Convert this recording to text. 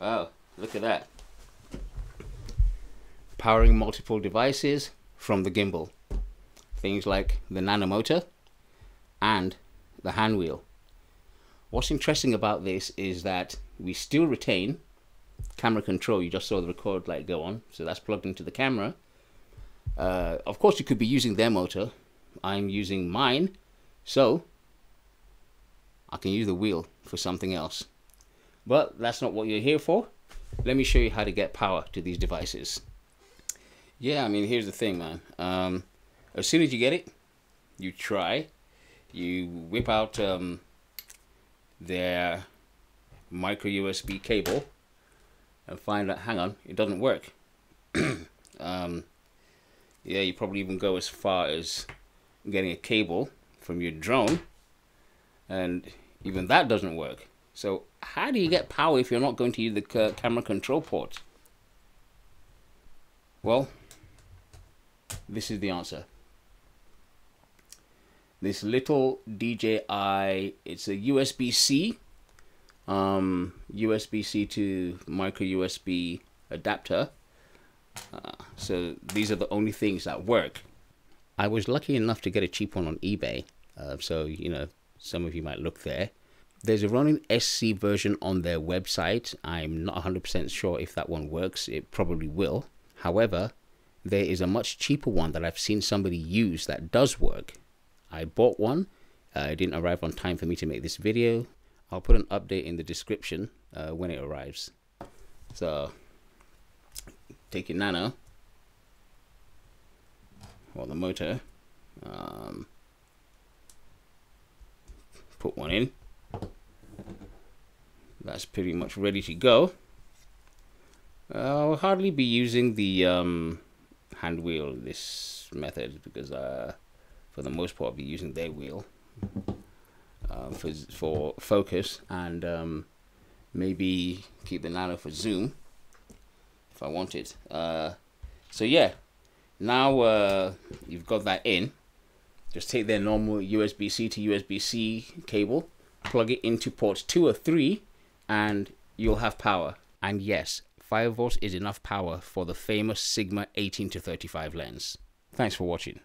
Oh look at that. Powering multiple devices from the gimbal. Things like the nano motor and the hand wheel. What's interesting about this is that we still retain camera control. You just saw the record light go on, so that's plugged into the camera. Uh, of course, you could be using their motor. I'm using mine, so I can use the wheel for something else. But that's not what you're here for. Let me show you how to get power to these devices. Yeah, I mean, here's the thing, man. Um, as soon as you get it, you try, you whip out um, their micro USB cable and find that, hang on, it doesn't work. um, yeah, you probably even go as far as getting a cable from your drone and even that doesn't work. So how do you get power if you're not going to use the camera control port? Well, this is the answer. This little DJI, it's a USB-C, um, USB-C to micro USB adapter. Uh, so these are the only things that work. I was lucky enough to get a cheap one on eBay. Uh, so, you know, some of you might look there. There's a running SC version on their website. I'm not 100% sure if that one works. It probably will. However, there is a much cheaper one that I've seen somebody use that does work. I bought one. Uh, it didn't arrive on time for me to make this video. I'll put an update in the description uh, when it arrives. So, take your Nano or the motor. Um, put one in that's pretty much ready to go. I'll hardly be using the um, hand wheel this method because uh, for the most part I'll be using their wheel uh, for, for focus and um, maybe keep the nano for zoom if I want it. Uh, so yeah now uh, you've got that in. Just take their normal USB-C to USB-C cable, plug it into ports 2 or 3, and you'll have power. And yes, 5 volts is enough power for the famous Sigma 18 to 35 lens. Thanks for watching.